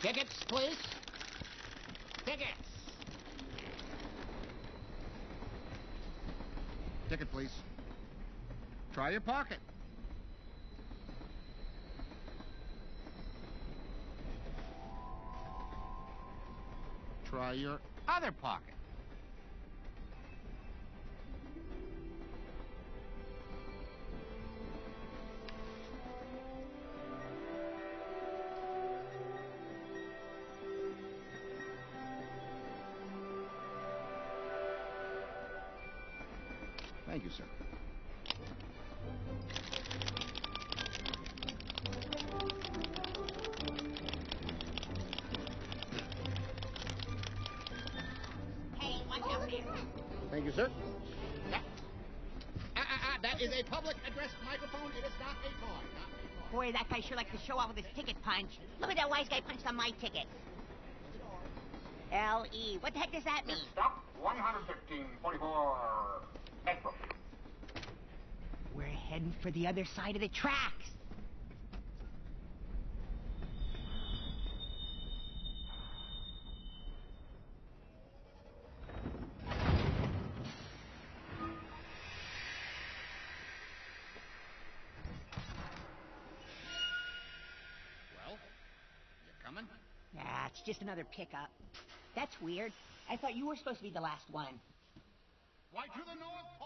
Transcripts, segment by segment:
Tickets, please. Tickets. Ticket, please. Try your pocket. Try your other pocket. Thank you, sir. Hey, watch out there. Thank you, sir. That, ah, ah, ah, that is a public address microphone. It is not a toy. Not a toy. Boy, that guy sure likes to show off with his ticket punch. Look at that wise guy punched on my ticket. L.E. What the heck does that mean? Stop 115.44. Heading for the other side of the tracks. Well, you coming? It's just another pickup. That's weird. I thought you were supposed to be the last one. Why, to the North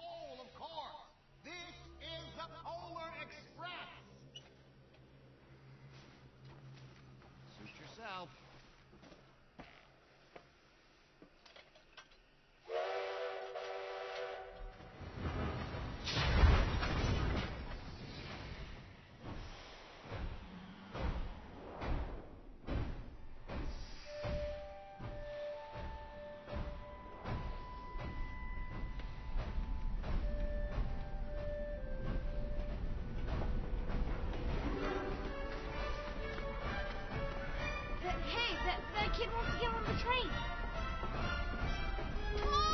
kid wants to get on the train. Come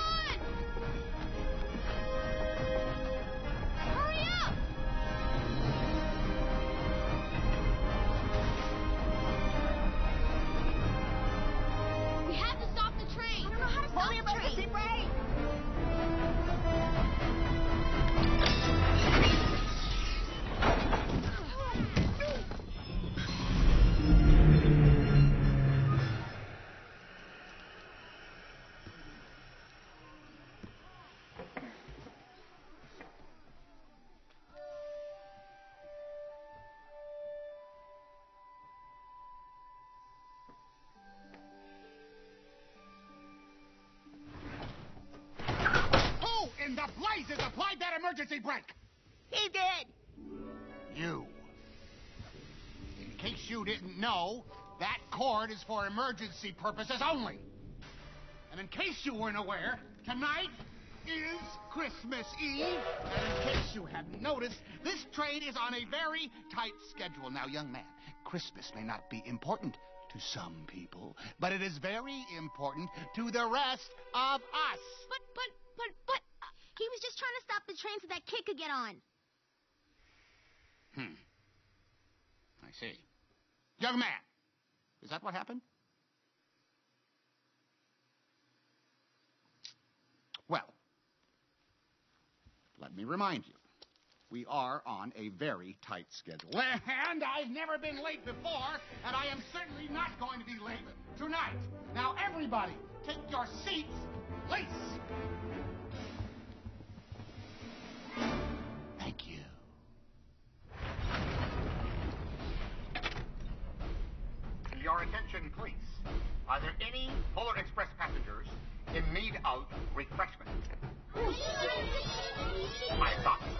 that emergency? He did! You. In case you didn't know, that cord is for emergency purposes only. And in case you weren't aware, tonight is Christmas Eve. And in case you hadn't noticed, this train is on a very tight schedule. Now, young man, Christmas may not be important to some people, but it is very important to the rest of us. But, but, but, but, he was just trying to stop the train so that kid could get on. Hmm. I see. Young man, is that what happened? Well, let me remind you, we are on a very tight schedule. And I've never been late before, and I am certainly not going to be late tonight. Now, everybody, take your seats, please. Are there any Polar Express passengers in need of refreshment? I thought so.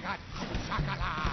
おさっちから